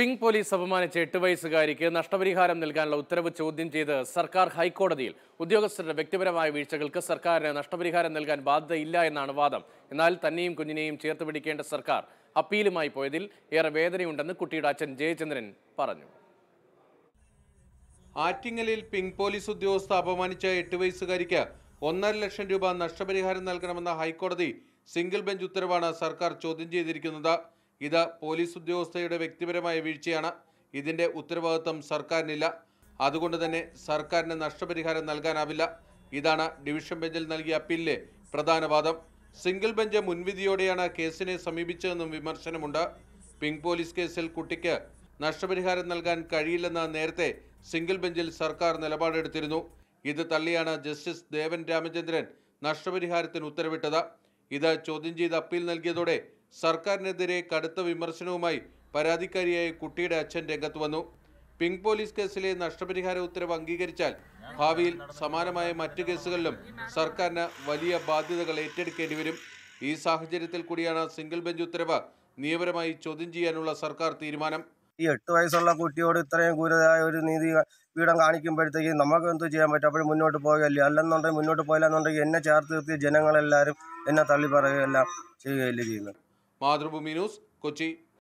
Pink police അപമാനിച്ച എട്ട് വയസ്സുകാരിക്ക് നഷ്ടപരിഹാരം നൽകാനുള്ള ഉത്തരവ് ചോദ്യം ചെയ്ത് സർക്കാർ ഹൈക്കോടതിയിൽ ഉദ്യോഗസ്ഥരുടെ വ്യക്തിപരമായ വീഴ്ചകൾക്ക് സർക്കാരിന് നഷ്ടപരിഹാരം നൽകാൻ ബാധ്യതയില്ല എന്നാണ് വാദം. എന്നാൽ തന്നെയും കുഞ്ഞിനെയും ചേർത്ത് പിടിക്കേണ്ട സർക്കാർ അപ്പീലുമായി പോയതിൽ ഏറെ വേദനയുണ്ടെന്ന് കുട്ടിയുടെ അച്ഛൻ ജയചന്ദ്രൻ പറഞ്ഞു. ആറ്റിങ്ങലിൽ പിങ്ക് പോലീസ് ഉദ്യോഗസ്ഥ അപമാനിച്ച എട്ട് വയസ്സുകാരിക്ക് ഒന്നര ലക്ഷം രൂപ നഷ്ടപരിഹാരം നൽകണമെന്ന ഹൈക്കോടതി സിംഗിൾ ബെഞ്ച് ഉത്തരവാണ് സർക്കാർ ചോദ്യം ചെയ്തിരിക്കുന്നത്. ഇത് പോലീസ് ഉദ്യോഗസ്ഥയുടെ വ്യക്തിപരമായ വീഴ്ചയാണ്. ഇതിന്റെ ഉത്തരവാദിത്വം സർക്കാരിനില്ല. അതുകൊണ്ട് തന്നെ സർക്കാരിന് നഷ്ടപരിഹാരം നൽകാനാവില്ല. ഇതാണ് ഡിവിഷൻ ബെഞ്ചിൽ നൽകിയ അപ്പീലിലെ പ്രധാന വാദം. സിംഗിൾ ബെഞ്ച് മുൻവിധിയോടെയാണ് കേസിനെ സമീപിച്ചതെന്നും വിമർശനമുണ്ട്. പിങ്ക് പോലീസ് കേസിൽ കുട്ടിക്ക് നഷ്ടപരിഹാരം നൽകാൻ കഴിയില്ലെന്ന് നേരത്തെ സിംഗിൾ ബെഞ്ചിൽ സർക്കാർ നിലപാടെടുത്തിരുന്നു. ഇത് തള്ളിയാണ് ജസ്റ്റിസ് ദേവൻ രാമചന്ദ്രൻ നഷ്ടപരിഹാരത്തിന് ഉത്തരവിട്ടത്. ഇത് ചോദ്യം ചെയ്ത് അപ്പീൽ നൽകിയതോടെ സർക്കാരിനെതിരെ കടുത്ത വിമർശനവുമായി പരാതിക്കാരിയായ കുട്ടിയുടെ അച്ഛൻ രംഗത്ത് വന്നു. പിങ്ക് പോലീസ് കേസിലെ നഷ്ടപരിഹാര ഉത്തരവ് അംഗീകരിച്ചാൽ ഭാവിയിൽ സമാനമായ മറ്റു കേസുകളിലും സർക്കാരിന് വലിയ ബാധ്യതകൾ ഏറ്റെടുക്കേണ്ടി വരും. ഈ സാഹചര്യത്തിൽ കൂടിയാണ് സിംഗിൾ ബെഞ്ച് ഉത്തരവ് നിയമപരമായി ചോദ്യം ചെയ്യാനുള്ള സർക്കാർ തീരുമാനം. ഈ എട്ട് വയസ്സുള്ള കുട്ടിയോട് ഇത്രയും ഗുരുതരായ ഒരു നീതി പീഠം കാണിക്കുമ്പോഴത്തേക്ക് നമുക്ക് എന്ത് ചെയ്യാൻ പറ്റും? അപ്പോഴും മുന്നോട്ട് പോകുകയല്ലേ അല്ലെന്നുണ്ടെങ്കിൽ മുന്നോട്ട് പോയില്ല എന്നുണ്ടെങ്കിൽ എന്നെ ചേർത്ത് നിർത്തിയ ജനങ്ങളെല്ലാവരും എന്നെ തള്ളി പറയുകയെല്ലാം ചെയ്യുകയല്ലേ ചെയ്യുന്നത്? മാതൃഭൂമി ന്യൂസ് കൊച്ചി